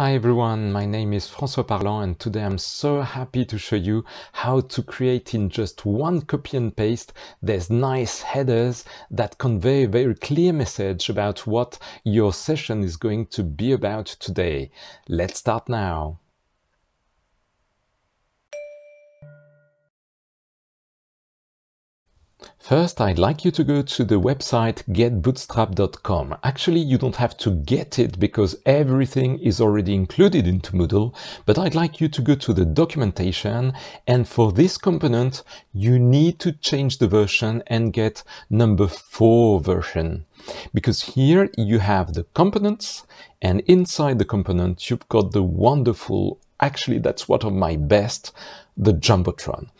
Hi everyone, my name is François Parlant and today I'm so happy to show you how to create in just one copy and paste these nice headers that convey a very clear message about what your session is going to be about today. Let's start now. First, I'd like you to go to the website getbootstrap.com. Actually, you don't have to get it because everything is already included into Moodle, but I'd like you to go to the documentation and for this component, you need to change the version and get number four version. Because here you have the components and inside the component, you've got the wonderful, actually that's one of my best, the Jumbotron.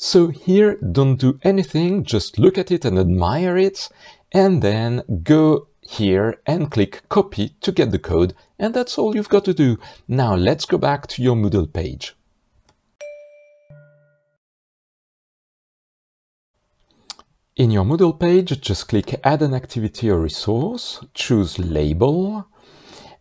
So here, don't do anything, just look at it and admire it, and then go here and click copy to get the code, and that's all you've got to do. Now let's go back to your Moodle page. In your Moodle page, just click Add an activity or resource, choose Label,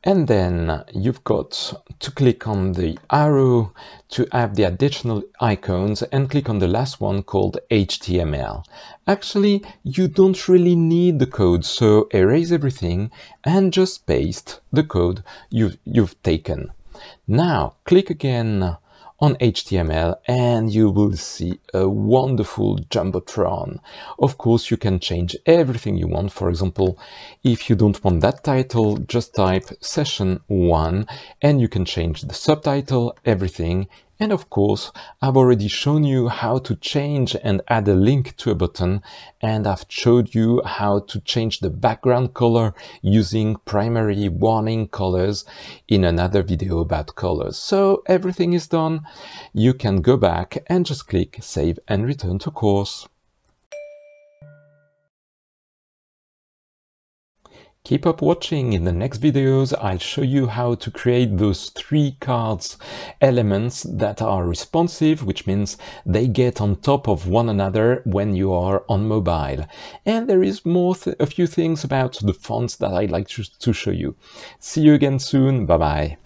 and then you've got to click on the arrow to have the additional icons and click on the last one called HTML. Actually, you don't really need the code, so erase everything and just paste the code you've, you've taken. Now, click again on HTML and you will see a wonderful Jumbotron. Of course, you can change everything you want. For example, if you don't want that title, just type session one and you can change the subtitle, everything, and of course, I've already shown you how to change and add a link to a button, and I've showed you how to change the background color using primary warning colors in another video about colors. So everything is done. You can go back and just click Save and Return to course. Keep up watching. In the next videos, I'll show you how to create those three cards elements that are responsive, which means they get on top of one another when you are on mobile. And there is more, a few things about the fonts that I'd like to, to show you. See you again soon. Bye bye.